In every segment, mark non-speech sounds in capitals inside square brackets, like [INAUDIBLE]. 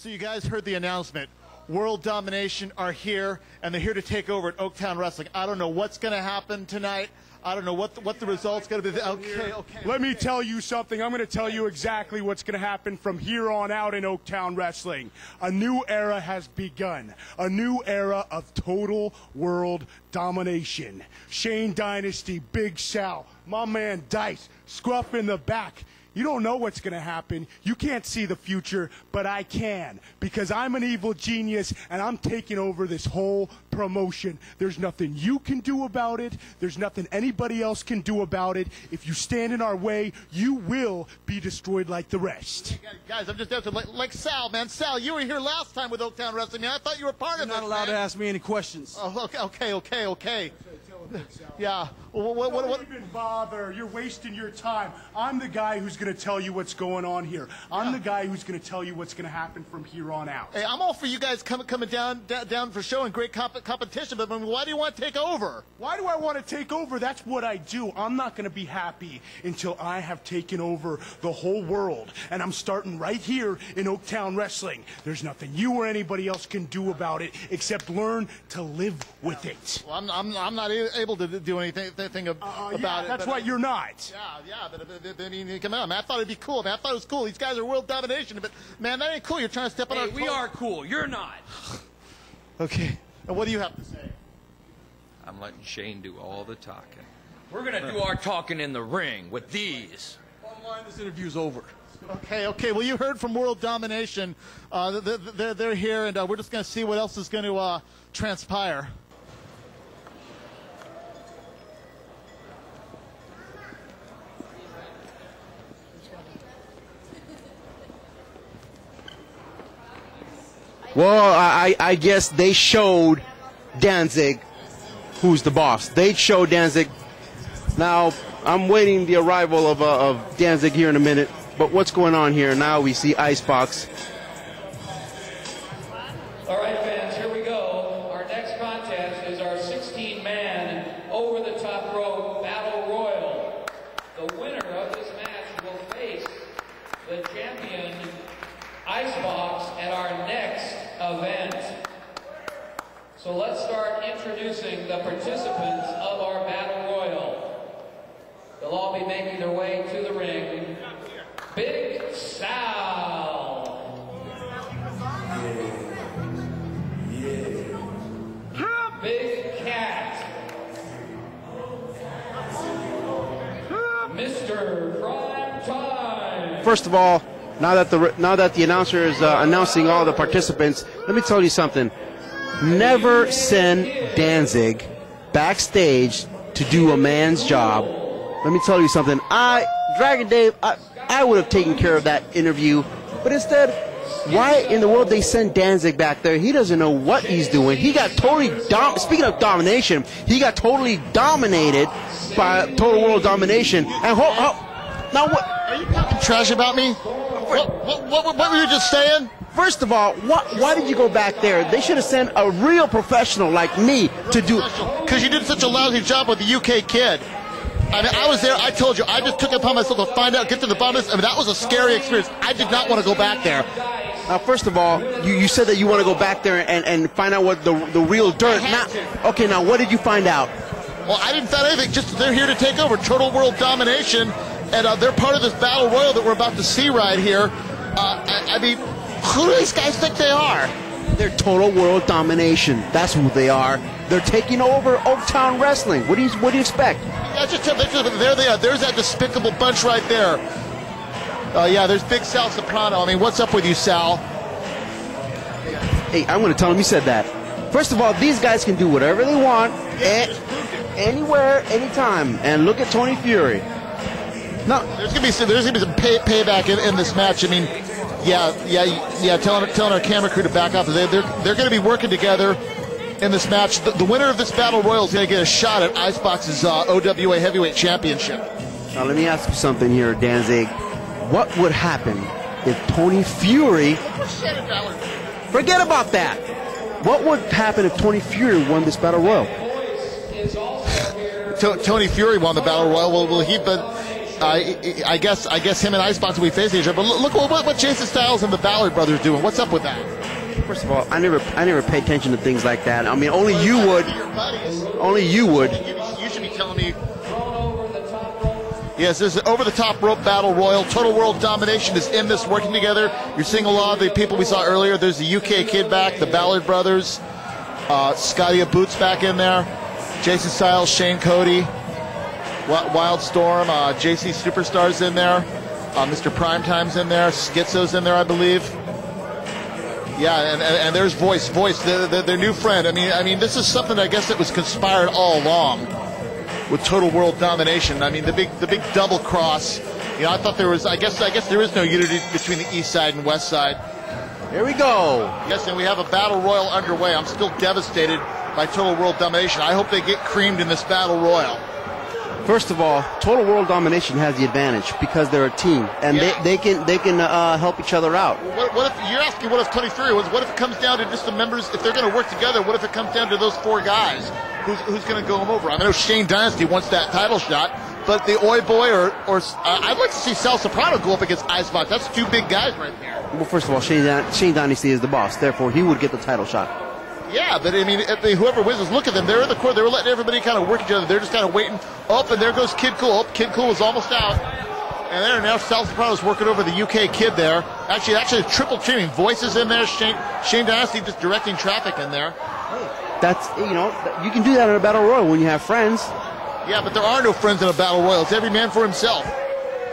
So you guys heard the announcement. World Domination are here, and they're here to take over at Oaktown Wrestling. I don't know what's going to happen tonight. I don't know what the, what the result's going to be. Okay, okay. Let me tell you something. I'm going to tell you exactly what's going to happen from here on out in Oaktown Wrestling. A new era has begun. A new era of total world domination. Shane Dynasty, Big Sal, my man Dice, Scruff in the back. You don't know what's going to happen. You can't see the future, but I can because I'm an evil genius and I'm taking over this whole promotion. There's nothing you can do about it. There's nothing anybody else can do about it. If you stand in our way, you will be destroyed like the rest. Guys, I'm just asking, like, like Sal, man. Sal, you were here last time with Oaktown Wrestling. Man, I thought you were part You're of not this, allowed to ask me any questions. Oh, okay, okay, okay, okay. Yeah. Well, what, what, Don't even bother. You're wasting your time. I'm the guy who's going to tell you what's going on here. I'm the guy who's going to tell you what's going to happen from here on out. Hey, I'm all for you guys coming coming down down for show and great comp- competition, but I mean, why do you want to take over? Why do I want to take over? That's what I do. I'm not going to be happy until I have taken over the whole world. And I'm starting right here in Oaktown Wrestling. There's nothing you or anybody else can do about it except learn to live with it. Well, I'm, I'm, I'm not a- able to do anything, anything ab- Uh, about yeah, it. that's but- right, you're not. Yeah, yeah, but, but, but, but I mean, come on, man. I thought it'd be cool, man. I thought it was cool. These guys are world domination, but man, that ain't cool. You're trying to step on Hey, our we toes. are cool. You're not. [SIGHS] Okay. And what do you have to say? I'm letting Shane do all the talking. We're gonna do our talking in the ring with these. Bottom line, this interview's over. Okay, okay. Well, you heard from World Domination. Uh, they're, they're, they're here, and uh, we're just going to see what else is going to uh, transpire. Well, I, I guess they showed Dan Zig who's the boss. They showed Dan Zig. Now, I'm waiting the arrival of, uh, of Dan Zig here in a minute. But what's going on here? Now we see Icebox. All right, fans, here we go. Our next contest is our 16-man over-the-top rope battle royal. The winner of this match will face the champion Icebox at our next event. So let's start introducing the participants of our battle royal. They'll all be making their way to the ring. Big Sal. Big Cat. Mr. Prime Time. First of all, now that the now that the announcer is uh, announcing all the participants, let me tell you something. Never send Dan Zig backstage to do a man's job. Let me tell you something. I Dragon Dave, I, I would have taken care of that interview, but instead, why in the world they send Dan Zig back there? He doesn't know what he's doing. He got totally dom. Speaking of domination, he got totally dominated by total world domination. And ho- ho- now what? Are you talking trash about me? What, what, what, what were you just saying? First of all, why, why did you go back there? They should have sent a real professional like me to do. it. Because you did such a lousy job with the UK kid. I mean, I was there. I told you. I just took it upon myself to find out, get to the bottom of this. I mean, that was a scary experience. I did not want to go back there. Now, first of all, you, you said that you want to go back there and, and find out what the the real dirt. Now, okay, now what did you find out? Well, I didn't find anything. Just they're here to take over total world domination, and uh, they're part of this battle royal that we're about to see right here. Uh, I, I mean, who do these guys think they are? They're total world domination. That's who they are. They're taking over Oaktown Wrestling. What do you what do you expect? That's just there they are. There's that despicable bunch right there. Uh, yeah, there's Big Sal Soprano. I mean, what's up with you, Sal? Hey, I'm going to tell him you said that. First of all, these guys can do whatever they want, a- anywhere, anytime. And look at Tony Fury. No, There's gonna be some, there's gonna be some pay, payback in, in this match. I mean, yeah, yeah, yeah. Telling telling our camera crew to back off. They, they're they're gonna be working together in this match. The, the winner of this battle royal is gonna get a shot at Icebox's uh, OWA Heavyweight Championship. Now let me ask you something here, Dan Zig. What would happen if Tony Fury? Forget about that. What would happen if Tony Fury won this battle royal? Is also here. To- Tony Fury won the battle royal. Will, will he? But I, I guess I guess him and Icebox will be facing each other. But look, what, what Jason Styles and the Ballard brothers doing. What's up with that? First of all, I never I never pay attention to things like that. I mean, only you would. Only you would. You, should be telling me. Thrown over the top rope. Yes, this is an over the top rope battle royal. Total World Domination is in this working together. You're seeing a lot of the people we saw earlier. There's the UK kid back, the Ballard brothers, uh, Scotty Boots back in there, Jason Styles, Shane Kody, Wild Storm, uh, JC Superstars in there, uh, Mr. Primetime's in there, Skitzo's in there, I believe. Yeah, and, and, and there's Voice, Voice, their, their, their new friend. I mean, I mean, this is something I guess that was conspired all along with total world domination. I mean, the big the big double cross. You know, I thought there was. I guess I guess there is no unity between the east side and west side. Here we go. Yes, and we have a battle royal underway. I'm still devastated by total world domination. I hope they get creamed in this battle royal. First of all, Total World Domination has the advantage because they're a team and Yeah. they, they can they can uh, help each other out. What, what if you're asking? What if Tony Fury was? What if it comes down to just the members? If they're going to work together, what if it comes down to those four guys? Who's, who's going to go them over? I know Shane Dynasty wants that title shot, but the Oi Boy or or uh, I'd like to see Sal Soprano go up against Icebox. That's two big guys right there. Well, first of all, Shane, Shane Dynasty is the boss, therefore he would get the title shot. Yeah, but I mean, whoever wins, is look at them. They're in the court. They were letting everybody kind of work each other. They're just kind of waiting. Up and there goes Kid Kool. Up, Kid Kool was almost out. And there now Sal Soprano's working over the UK kid there. Actually, actually triple teaming. Voices in there. Shane Shane Dynasty just directing traffic in there. That's you know you can do that in a battle royal when you have friends. Yeah, but there are no friends in a battle royal. It's every man for himself.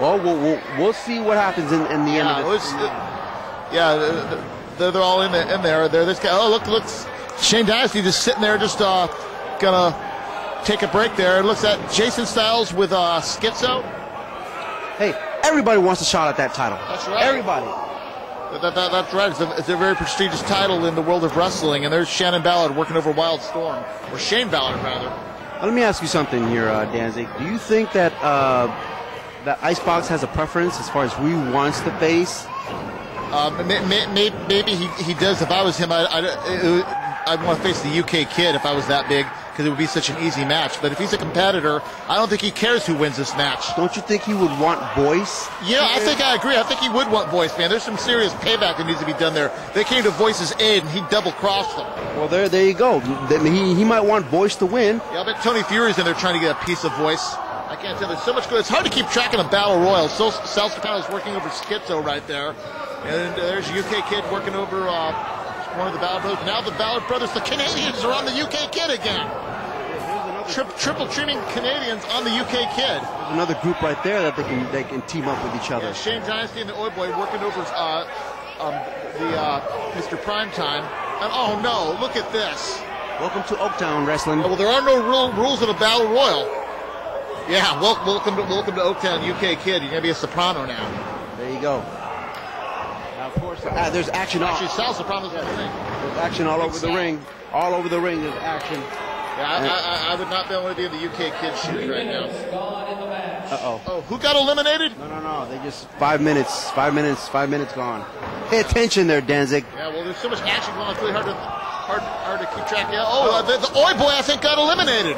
Well, we'll we'll, we'll see what happens in, in the Yeah, end of was, it. yeah, they're, they're all in there. In there. There, this guy. Oh, look, looks Shane Dynasty just sitting there, just uh, gonna take a break there. It looks at Jason Styles with uh, Skitzo. Hey, everybody wants a shot at that title. That's right. Everybody. That, that, that's right. It's a, it's a very prestigious title in the world of wrestling, and there's Shannon Ballard working over Wild Storm, or Shane Ballard rather. Let me ask you something here, uh, Dan Zig. Do you think that uh, that Icebox has a preference as far as who he wants to face? Um, may, may, may, maybe he, he does. If I was him, I, I, I'd want to face the UK kid if I was that big, because it would be such an easy match. But if he's a competitor, I don't think he cares who wins this match. Don't you think he would want voice? Yeah, I think I agree. I think he would want Voice, man. There's some serious payback that needs to be done there. They came to Voice's aid, and he double crossed them. Well, there, there you go. He, he might want voice to win. Yeah, I bet Tony Fury's in there trying to get a piece of Voice. I can't tell. There's so much good. It's hard to keep track of the battle royal. So Sal Soprano's working over Skitzo right there, and uh, there's UK kid working over uh, one of the Ballard brothers. Now the Ballard brothers, the Canadians are on the UK kid again. Tri- triple trimming Canadians on the UK kid. There's another group right there that they can they can team up with each other. Yeah, Shane Dynasty and the Oi Boy working over uh, um, the uh, Mr. Primetime. And oh no, look at this. Welcome to Oaktown Wrestling. Well, there are no rule, rules in a battle royal. Yeah, wel- welcome to welcome to Oaktown, UK kid. You're gonna be a soprano now. There you go. Now, of course, uh, there's action all, Actually, Sal Soprano's got the thing. there's action all over the ring. All over the ring, there's action. Yeah, I, I, I would not be able to be in the UK kids shoes right now. Gone in the match. Uh oh. Oh, who got eliminated? No, no, no. They just five minutes, five minutes, five minutes gone. Pay attention there, Dan Zig. Yeah, well, there's so much action going on. It's really hard to hard hard to keep track. Yeah. Oh, uh, the, the Oi Boy, I think, got eliminated.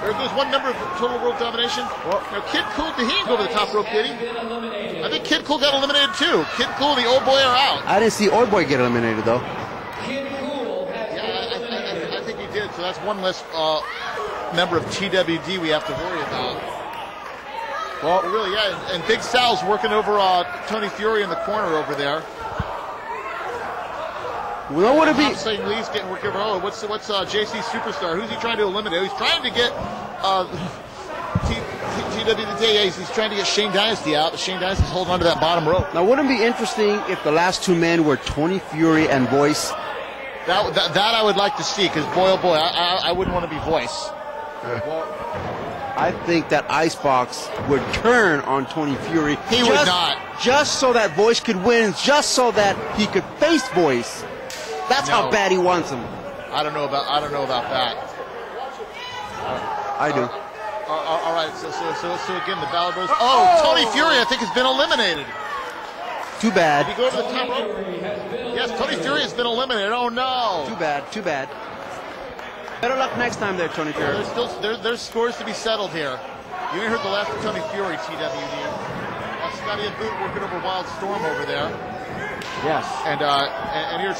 There goes one member of Total World Domination. now, Kid Kool, he didn't go over the top rope, did he? I think Kid Kool got eliminated too. Kid Kool and the Oi Boy are out. I didn't see Oi Boy get eliminated though. Kid Kool Yeah, I, I. I, I think he did. So that's one less uh, member of TWD we have to worry about. Well, really, yeah. And, and Big Sal's working over uh, Tony Fury in the corner over there. Well, would it be? I'm saying Lee's getting worked over. Oh, what's what's uh, JC Superstar? Who's he trying to eliminate? He's trying to get uh, [LAUGHS] T, T, he's, he's trying to get Shane Dynasty out. But Shane Dynasty's holding onto that bottom rope. Now, wouldn't it be interesting if the last two men were Tony Fury and Voice? That that, that I would like to see because boy, oh boy, I, I, I wouldn't want to be voice. I think that Icebox would turn on Tony Fury. He would not. Just so that Voice could win, just so that he could face Voice. That's how bad he wants him. I don't know about I don't know about that. I do. Uh, uh, all right, so, so so so again, the Ballard Bros. Oh, Tony Fury, I think has been eliminated. Too Did he bad. go over the top rope? Yes, Tony Fury has been eliminated. Oh no. Too bad. Too bad. Better luck next time there, Tony Fury. There's still there, there's scores to be settled here. You ain't heard the last of Tony Fury, TWD. Uh, Scotty Aboot working over Wild Storm over there. Yes. And, uh, and, and here's